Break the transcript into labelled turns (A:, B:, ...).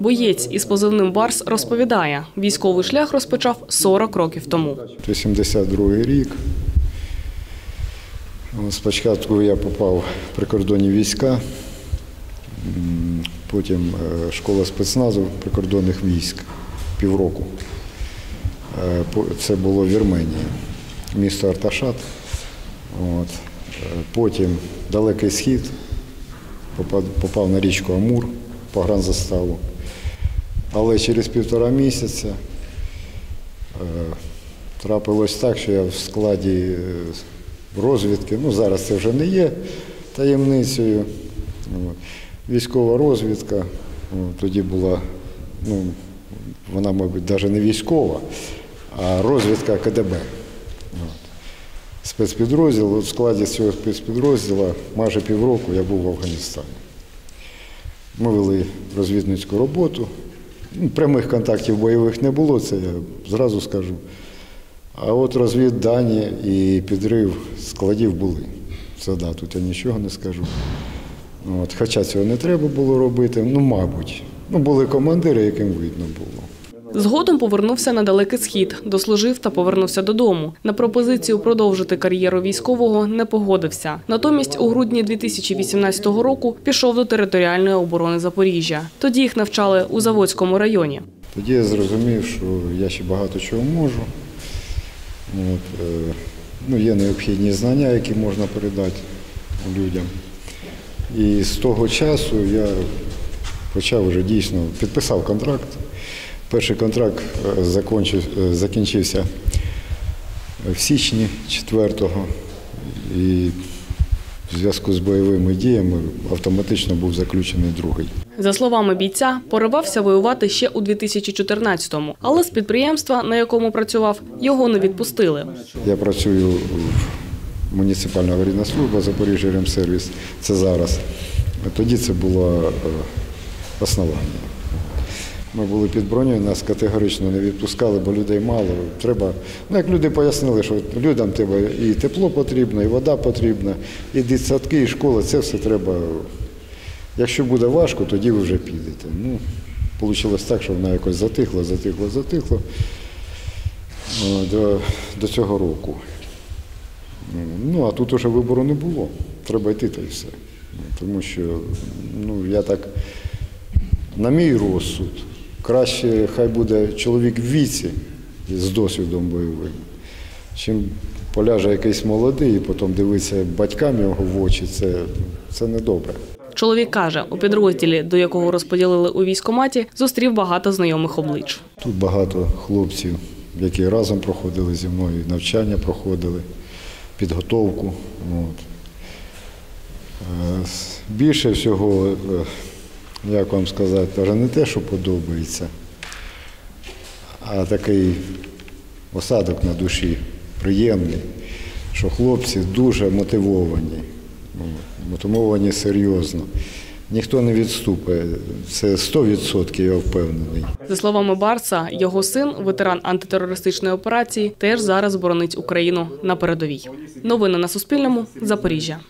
A: Боєць із позивним Барс розповідає, військовий шлях розпочав 40 років тому.
B: 82 рік. Спочатку я попав в прикордонні війська, потім е, школа спецназу прикордонних військ півроку. Е, Це було в Вірменії, місто Арташат. От. Е, Потім Далекий Схід, попав на річку Амур по гранзаставу. Але через півтора місяця е, трапилось так, що я в складі е, розвідки, ну зараз це вже не є таємницею. Військова розвідка, тоді була, ну, вона, мабуть, навіть не військова, а розвідка КДБ. Спецпідрозділ, в складі цього спецпідрозділу майже півроку я був в Афганістані. Ми вели розвідницьку роботу. Ну, Прямих контактів бойових не було, це я зразу скажу. А от розвіддані і підрив складів були. Це да, тут я нічого не скажу. От, хоча цього не треба було робити, ну, мабуть. Ну, були командири, яким видно було.
A: Згодом повернувся на далекий схід, дослужив та повернувся додому. На пропозицію продовжити кар'єру військового не погодився. Натомість у грудні 2018 року пішов до територіальної оборони Запоріжжя. Тоді їх навчали у Заводському районі.
B: Тоді я зрозумів, що я ще багато чого можу. От, е, ну, є необхідні знання, які можна передати людям. І з того часу я почав вже дійсно підписав контракт. Перший контракт е, е, закінчився в січні 4-го. І в зв'язку з бойовими діями автоматично був заключений другий.
A: За словами бійця, поривався воювати ще у 2014-му, але з підприємства, на якому працював, його не відпустили.
B: Я працюю в муніципальна аварійна служба Запоріжжя Ремсервіс. Це зараз. Тоді це було е, основання. Ми були під бронею, нас категорично не відпускали, бо людей мало. Треба, ну як люди пояснили, що людям треба і тепло потрібно, і вода потрібна, і дитсадки, і школи, це все треба. Якщо буде важко, тоді ви вже підете. Ну, вийшло так, що вона якось затихла, затихла, затихла до, до цього року. Ну, а тут уже вибору не було. Треба йти та й все. Тому що ну, я так, на мій розсуд, краще хай буде чоловік в віці з досвідом бойовим, чим поляже якийсь молодий і потім дивиться батькам його в очі, це, це не добре.
A: Чоловік каже, у підрозділі, до якого розподілили у військкоматі, зустрів багато знайомих облич.
B: Тут багато хлопців, які разом проходили зі мною, навчання проходили, підготовку. От. Е, Більше всього, е, як вам сказати, навіть не те, що подобається, а такий осадок на душі приємний, що хлопці дуже мотивовані, мотивовані серйозно. Ніхто не відступить, це 100% я впевнений.
A: За словами Барса, його син, ветеран антитерористичної операції, теж зараз боронить Україну на передовій. Новини на Суспільному. Запоріжжя.